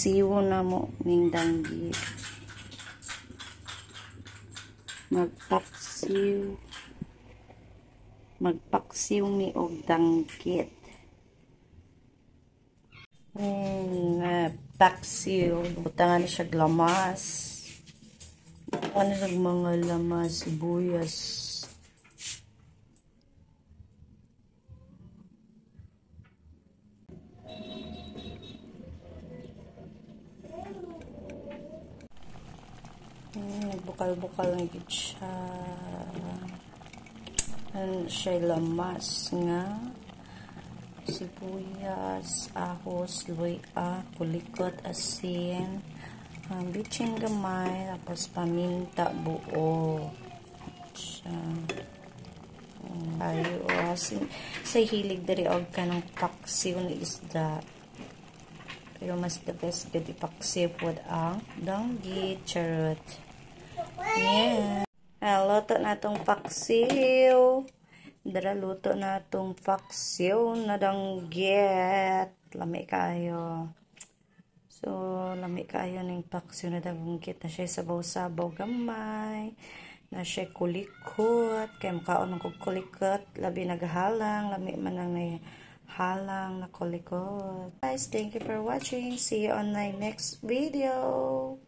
Magpaksiw na mo ning danggit. Magpaksiw. Magpaksiw mi og danggit. Hmm, paksiw. Butangan siya glamas. Ano mga lamas, sibuyas. Hmm, bukal-bukal na gid siya. Ano siya lamas nga. Sibuyas, ahos, luya, kulikot, asin, um, bitchin gamay, tapos paminta buo. Siya. Um, ayo, sin, sa hilig dari og kanang paksiw na isda. Pero mas the best gadi paksiw pod ang danggit, charot. Yeah. Ah, luto na tong paksiw. Dara luto na tong paksiw na danggit. Lami kayo. So, lami kayo ng paksiw na danggit na siya sabaw-sabaw gamay. Na siya kulikot. Kaya makaon ng kulikot. Labi naghalang. Lami man ang halang na. Guys, thank you for watching. See you on my next video.